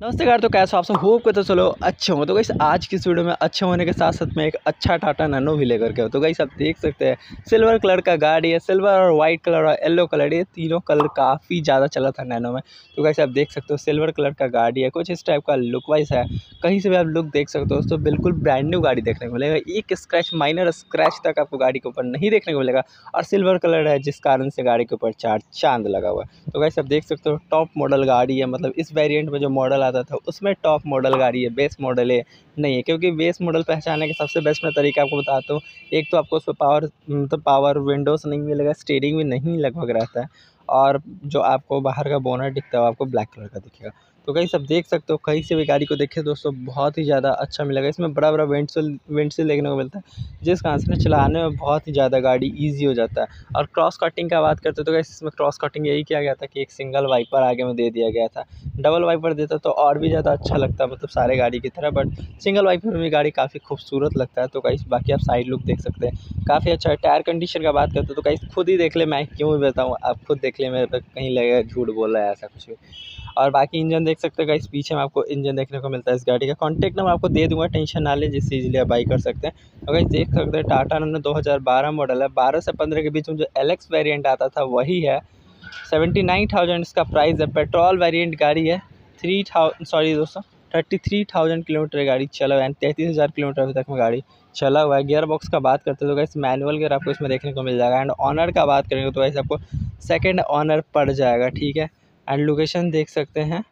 नमस्ते यार तो कैसे आप सब? होप करते तो चलो अच्छे होंगे तो गई आज की वीडियो में अच्छे होने के साथ साथ में एक अच्छा टाटा नैनो भी लेकर के हो तो गई आप देख सकते हैं, सिल्वर कलर का गाड़ी है, सिल्वर और वाइट कलर और येलो कलर, ये तीनों कलर काफ़ी ज़्यादा चला था नैनो में। तो गई आप देख सकते हो, सिल्वर कलर का गाड़ी है, कुछ इस टाइप का लुक वाइज है। कहीं से भी आप लुक देख सकते हो तो बिल्कुल ब्रांड न्यू गाड़ी देखने को मिलेगा। एक स्क्रैच माइनर स्क्रैच तक आपको गाड़ी के ऊपर नहीं देखने को मिलेगा। और सिल्वर कलर है, जिस कारण से गाड़ी के ऊपर चार चाँद लगा हुआ है। तो गई आप देख सकते हो टॉप मॉडल गाड़ी है मतलब इस वेरियंट में जो मॉडल आता था, उसमें टॉप मॉडल गाड़ी है बेस मॉडल है, नहीं है, क्योंकि बेस मॉडल पहचानने का सबसे बेस्ट मैं तरीका आपको बताता हूँ। एक तो आपको उस पर पावर मतलब तो पावर विंडोज़ नहीं मिलेगा स्टेयरिंग भी नहीं लगभग रहता है। और जो आपको बाहर का बोनट दिखता है वो आपको ब्लैक कलर का दिखेगा। तो कहीं सब देख सकते हो, कहीं से भी गाड़ी को देखे दोस्तों, बहुत ही ज़्यादा अच्छा मिलेगा। इसमें बड़ा बड़ा वेंटसिल वेंटसिल देखने को मिलता है, जिस कारण से चलाने में बहुत ही ज़्यादा गाड़ी ईजी हो जाता है। और क्रॉस कटिंग का बात करते हो तो कैसे इसमें क्रॉस कटिंग यही किया गया था कि एक सिंगल वाइपर आगे में दे दिया गया था। डबल वाइपर देता तो और भी ज़्यादा अच्छा लगता मतलब सारे गाड़ी की तरह बट सिंगल वाइपर में गाड़ी काफ़ी खूबसूरत लगता है। तो कहीं बाकी आप साइड लुक देख सकते हैं। काफ़ी अच्छा है। टायर कंडीशन का बात करते हो तो कहीं खुद ही देख ले, मैं क्यों बताऊँ, आप खुद देख ले मेरे पर कहीं लगेगा झूठ बोल है, ऐसा कुछ भी। और बाकी इंजन देख सकते हो इस पीछे में आपको इंजन देखने को मिलता है इस गाड़ी का। कॉन्टैक्ट नंबर आपको दे दूँगा, टेंशन ना ले जिससे इजीली आप बाई कर सकते हैं। गाइस देख सकते हैं टाटा नंबर 2012 मॉडल है। 12 से 15 के बीच में जो एल वेरियंट आता था, वही है। सेवेंटी नाइन थाउज़ेंड इसका प्राइस है। पेट्रोल वेरियंट गाड़ी है। थ्री सॉरी दोस्तों। थर्टी थ्री थाउज़ेंड किलोमीटर गाड़ी चला हुआ है तैंतीस हज़ार किलोमीटर अभी तक में गाड़ी चला हुआ है। गियर बॉक्स का बात करते तो गैस मैनुअल गियर आपको इसमें देखने को मिल जाएगा एंड ऑनर का बात करेंगे तो वैसे आपको सेकेंड ऑनर पड़ जाएगा, ठीक है? एंड लोकेशन देख सकते हैं।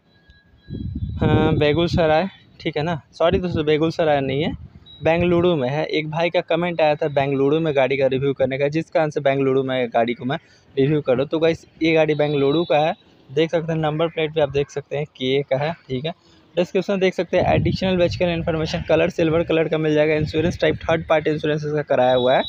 हाँ बेगूसराय, ठीक है ना? सॉरी दोस्तों, बेगूसराय नहीं है, बेंगलुरु में है। एक भाई का कमेंट आया था बेंगलुरु में गाड़ी का रिव्यू करने का जिस कारण से बेंगलुरु में गाड़ी को मैं रिव्यू करूँ। तो गाइस ये गाड़ी बेंगलुरु का है। देख सकते हैं नंबर प्लेट भी आप देख सकते हैं के का है, ठीक है? डिस्क्रिप्शन देख सकते हैं additional vehicle information colour silver colour का मिल जाएगा insurance type third party insurance इसका कराया हुआ है।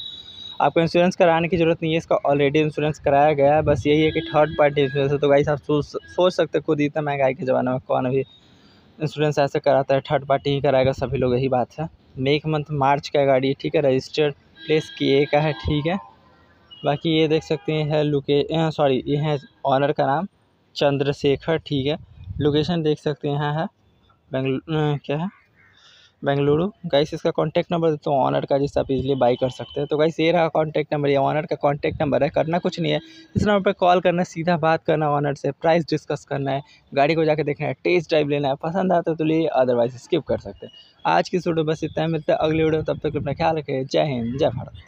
आपको इंश्योरेंस कराने की ज़रूरत नहीं है, इसका ऑलरेडी इंश्योरेंस कराया गया है, बस यही है कि थर्ड पार्टी इंश्योरेंस है। तो गाइस आप सोच सोच सकते खुद इतना महँगाई के ज़माने में कौन भी इंश्योरेंस ऐसे कराता है थर्ड पार्टी ही कराएगा, सभी लोग यही बात है। मेक मंथ मार्च का गाड़ी, ठीक है रजिस्टर्ड प्लेस की ए का है, ठीक है। बाकी ये देख सकते हैं लुके सॉरी ये है ऑनर का नाम, चंद्रशेखर, ठीक है। लोकेशन देख सकते हैं यहाँ है। बेंगलुरु क्या है? बेंगलुरु। गाइस इसका कॉन्टैक्ट नंबर देता हूँ ऑनर का जिससे आप इजीली बाई कर सकते हैं। तो गाइस ये रहा कॉन्टैक्ट नंबर ये ऑनर का कॉन्टैक्ट नंबर है। करना कुछ नहीं है। इस नंबर पर कॉल करना है, सीधा बात करना है ऑनर से प्राइस डिस्कस करना है। गाड़ी को जाकर देखना है टेस्ट ड्राइव लेना है। पसंद आता है तो लिए अदरवाइज़ स्किप कर सकते हैं। आज की वीडियो बस इतना है। मिलता है अगली वीडियो तब तक अपना ख्याल रखें। जय हिंद, जय भारत।